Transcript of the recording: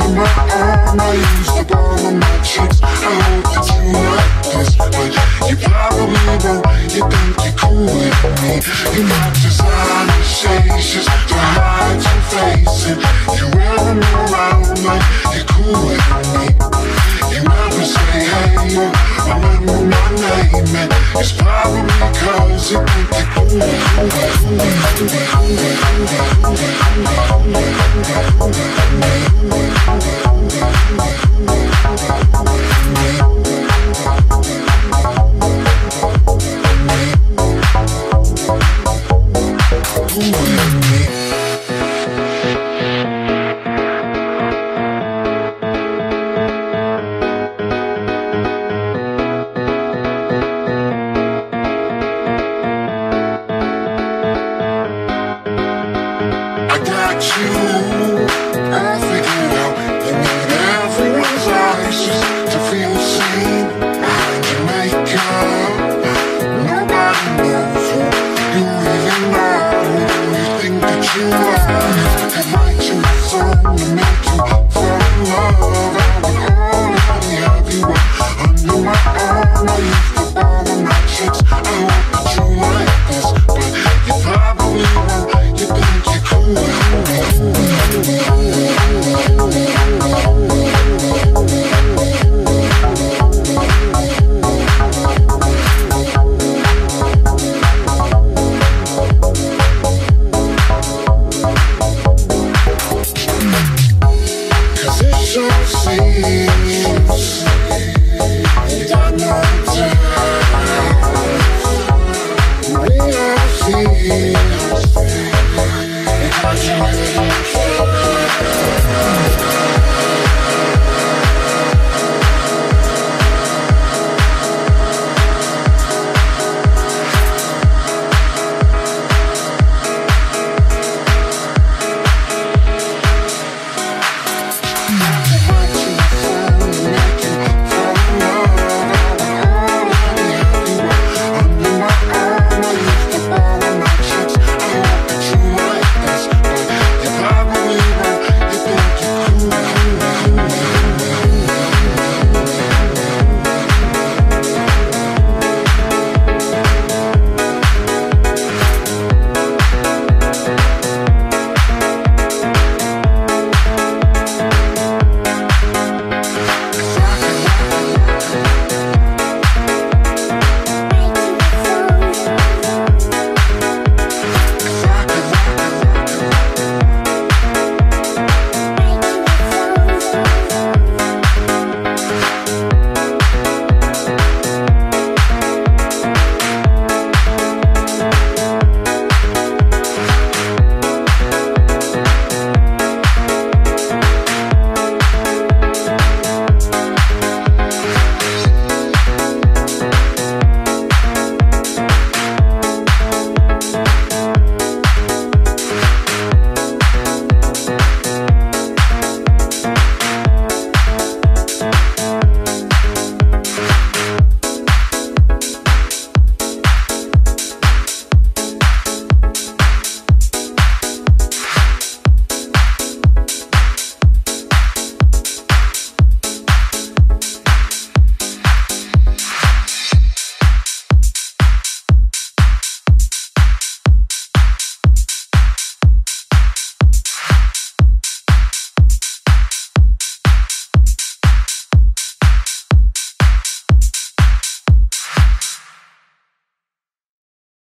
up my arm. I used to borrow my tricks. I hope that you like this, but you probably won't. You think you're me. You're designer shades just to hide your face, and you around like you're me. You never say hey my name, and it's you fooling me. I used to all of my tricks.